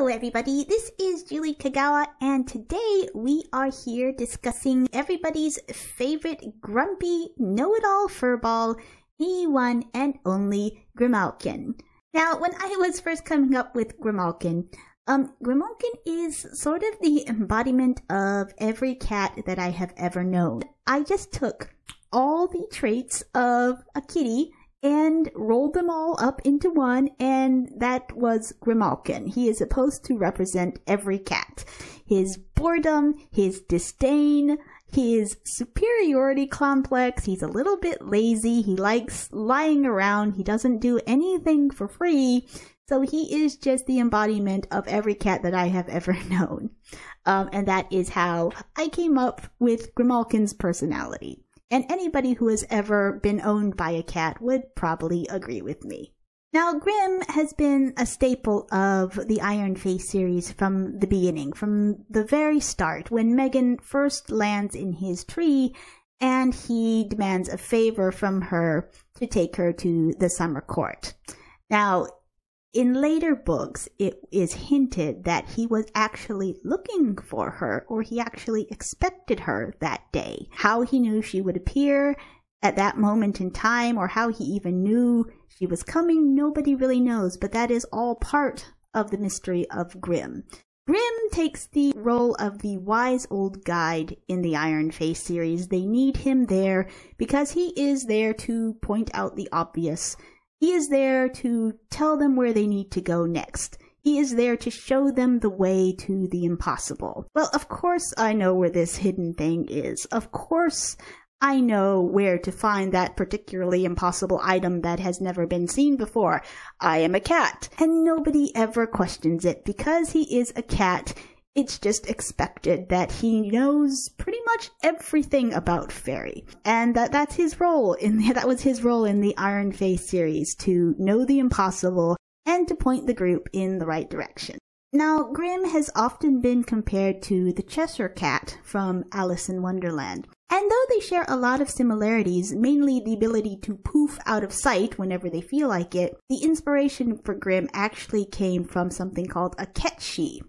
Hello everybody, this is Julie Kagawa and today we are here discussing everybody's favorite grumpy know-it-all furball, the one and only Grimalkin. Now, when I was first coming up with Grimalkin, um, Grimalkin is sort of the embodiment of every cat that I have ever known. I just took all the traits of a kitty and rolled them all up into one, and that was Grimalkin. He is supposed to represent every cat. His boredom, his disdain, his superiority complex, he's a little bit lazy, he likes lying around, he doesn't do anything for free, so he is just the embodiment of every cat that I have ever known. Um, and that is how I came up with Grimalkin's personality and anybody who has ever been owned by a cat would probably agree with me. Now, Grim has been a staple of the Iron Fey series from the beginning, from the very start, when Meghan first lands in his tree and he demands a favor from her to take her to the summer court. Now, in later books, it is hinted that he was actually looking for her, or he actually expected her that day. How he knew she would appear at that moment in time, or how he even knew she was coming, nobody really knows, but that is all part of the mystery of Grim. Grim takes the role of the wise old guide in the Iron Fey series. They need him there because he is there to point out the obvious he is there to tell them where they need to go next. He is there to show them the way to the impossible. Well, of course I know where this hidden thing is. Of course I know where to find that particularly impossible item that has never been seen before. I am a cat. And nobody ever questions it because he is a cat it's just expected that he knows pretty much everything about Fairy. And that that's his role in the, that was his role in the Iron Fey series to know the impossible and to point the group in the right direction. Now, Grim has often been compared to the Cheshire Cat from Alice in Wonderland. And though they share a lot of similarities, mainly the ability to poof out of sight whenever they feel like it, the inspiration for Grim actually came from something called a cait sith,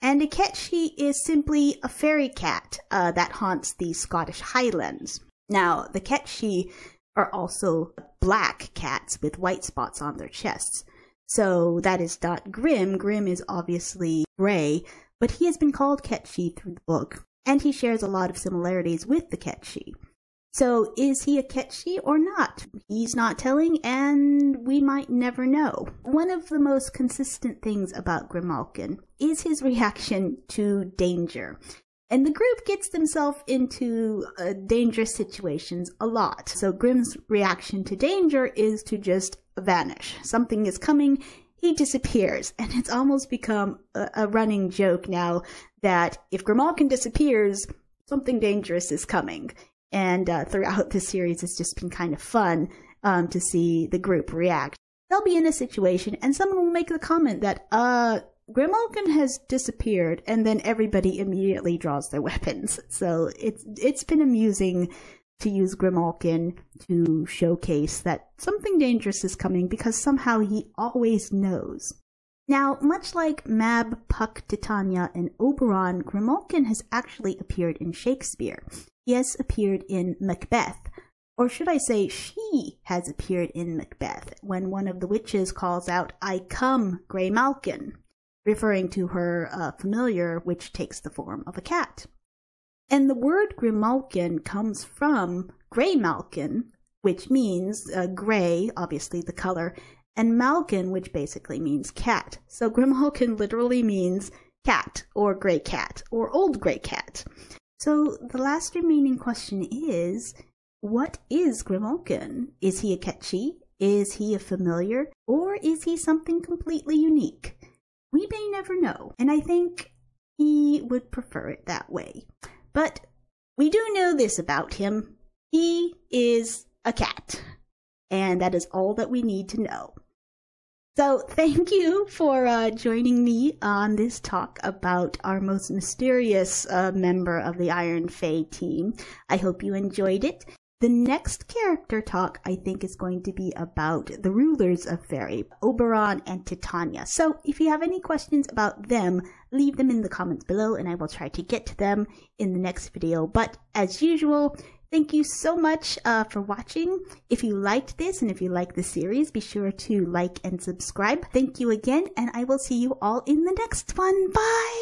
and a cait sith is simply a fairy cat uh, that haunts the Scottish Highlands. Now, the cait sith are also black cats with white spots on their chests. So that is not Grim. Grim is obviously gray, but he has been called Cait Sith through the book, and he shares a lot of similarities with the Cait Sith. So is he a Cait Sith or not? He's not telling, and we might never know. One of the most consistent things about Grimalkin is his reaction to danger. And the group gets themselves into uh, dangerous situations a lot. So Grim's reaction to danger is to just vanish. Something is coming, he disappears. And it's almost become a, a running joke now that if Grimalkin disappears, something dangerous is coming. And uh, throughout the series, it's just been kind of fun um, to see the group react. They'll be in a situation, and someone will make the comment that, uh, Grimalkin has disappeared, and then everybody immediately draws their weapons. So it's it's been amusing to use Grimalkin to showcase that something dangerous is coming because somehow he always knows. Now, much like Mab, Puck, Titania, and Oberon, Grimalkin has actually appeared in Shakespeare. Has appeared in Macbeth, or should I say, she has appeared in Macbeth when one of the witches calls out, I come, Graymalkin, referring to her uh, familiar, which takes the form of a cat. And the word Grimalkin comes from Graymalkin, which means uh, gray, obviously the color, and Malkin, which basically means cat. So Grimalkin literally means cat, or gray cat, or old gray cat. So the last remaining question is, what is Grimalkin? Is he a cait sith? Is he a familiar? Or is he something completely unique? We may never know, and I think he would prefer it that way. But we do know this about him. He is a cat. And that is all that we need to know. So, thank you for uh, joining me on this talk about our most mysterious uh, member of the Iron Fey team. I hope you enjoyed it. The next character talk, I think, is going to be about the rulers of Fairy, Oberon and Titania. So if you have any questions about them, leave them in the comments below and I will try to get to them in the next video. But as usual, Thank you so much uh, for watching. If you liked this and if you like the series, be sure to like and subscribe. Thank you again, and I will see you all in the next one. Bye!